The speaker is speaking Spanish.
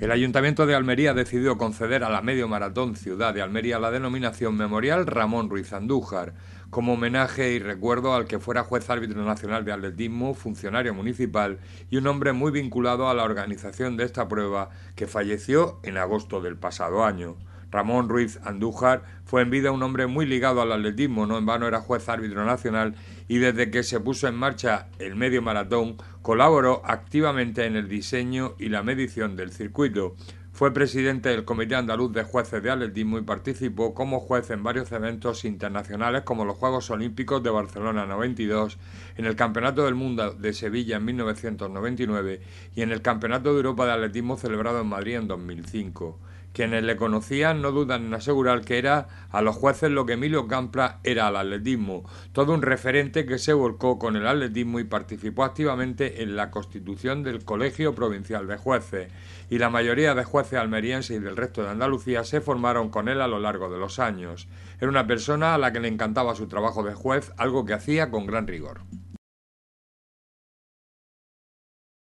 El Ayuntamiento de Almería decidió conceder a la Medio Maratón Ciudad de Almería la denominación Memorial Ramón Ruiz Andújar, como homenaje y recuerdo al que fuera juez árbitro nacional de atletismo, funcionario municipal y un hombre muy vinculado a la organización de esta prueba que falleció en agosto del pasado año. Ramón Ruiz Andújar fue en vida un hombre muy ligado al atletismo, no en vano era juez árbitro nacional y desde que se puso en marcha el medio maratón colaboró activamente en el diseño y la medición del circuito. Fue presidente del Comité Andaluz de Jueces de Atletismo y participó como juez en varios eventos internacionales como los Juegos Olímpicos de Barcelona 92, en el Campeonato del Mundo de Sevilla en 1999 y en el Campeonato de Europa de Atletismo celebrado en Madrid en 2005. Quienes le conocían no dudan en asegurar que era a los jueces lo que Emilio Campra era al atletismo, todo un referente que se volcó con el atletismo y participó activamente en la constitución del Colegio Provincial de Jueces, y la mayoría de jueces almerienses y del resto de Andalucía se formaron con él a lo largo de los años. Era una persona a la que le encantaba su trabajo de juez, algo que hacía con gran rigor.